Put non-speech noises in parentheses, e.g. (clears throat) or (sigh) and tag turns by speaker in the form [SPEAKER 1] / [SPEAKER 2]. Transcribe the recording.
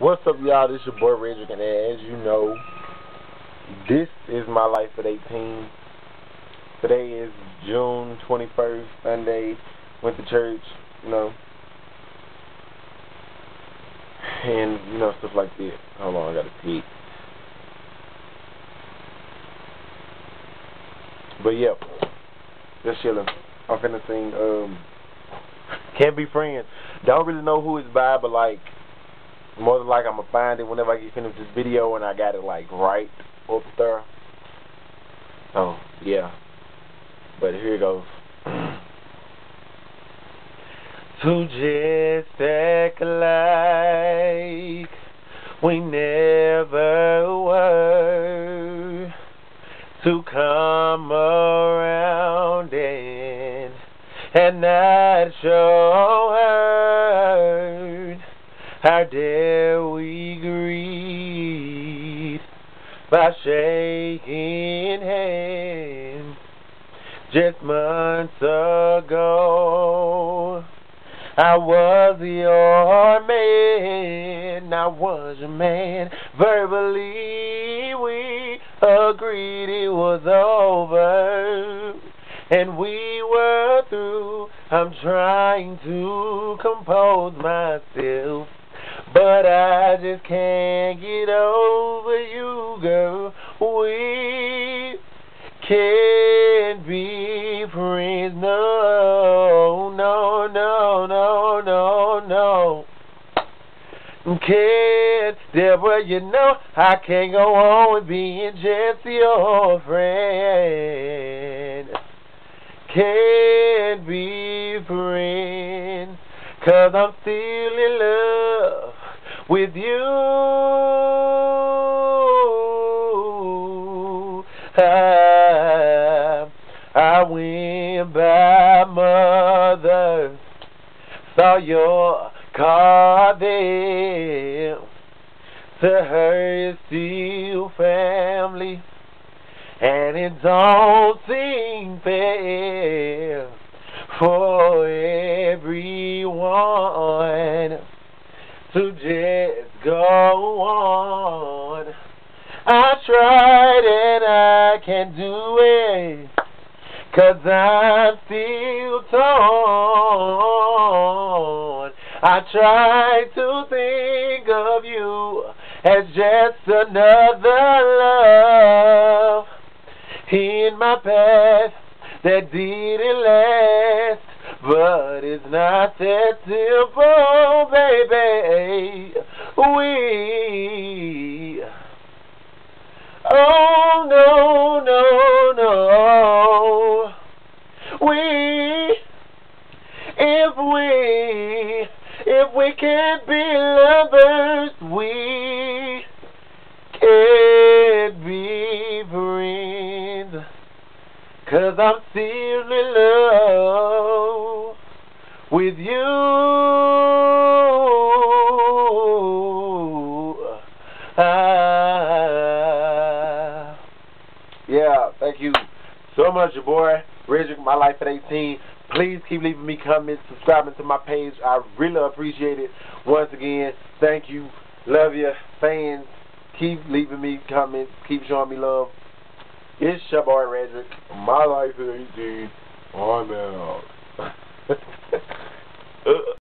[SPEAKER 1] What's up, y'all? This your boy Regdrick, and as you know, this is my life at 18. Today is June 21st, Sunday. Went to church, you know, and you know stuff like that. Hold on, I gotta pee. But yep, just chilling. I'm finna sing. Um, can't be friends. Don't really know who it's by, but like more than like I'm gonna find it whenever I get finished this video and I got it like right up there. Oh yeah, but here it goes. (clears throat) to just act like we never were to come around and and not show How dare we greet by shaking hands? Just months ago, I was your man, I was your man. Verbally, we agreed it was over, and we were through. I'm trying to compose myself. But I just can't get over you, girl. We can't be friends. No, no, no, no, no, no. Can't, Deborah, you know I can't go on with being just your friend. Can't be friends, cause I'm still in love with you. I, I went by mother, saw your car there. It's still family, and it don't seem fair for to just go on. I tried and I can't do it, cause I'm still torn. I try to think of you as just another love in my past that didn't last. But it's not that simple. We. Oh, no, no, no. We. If we. If we can't be lovers, we can't be friends. Cause I'm still in Yeah, thank you so much, your boy. Regdrick, my life at 18. Please keep leaving me comments, subscribing to my page. I really appreciate it. Once again, thank you. Love you. Fans, keep leaving me comments. Keep showing me love. It's your boy Regdrick. My life at 18. I'm out. (laughs)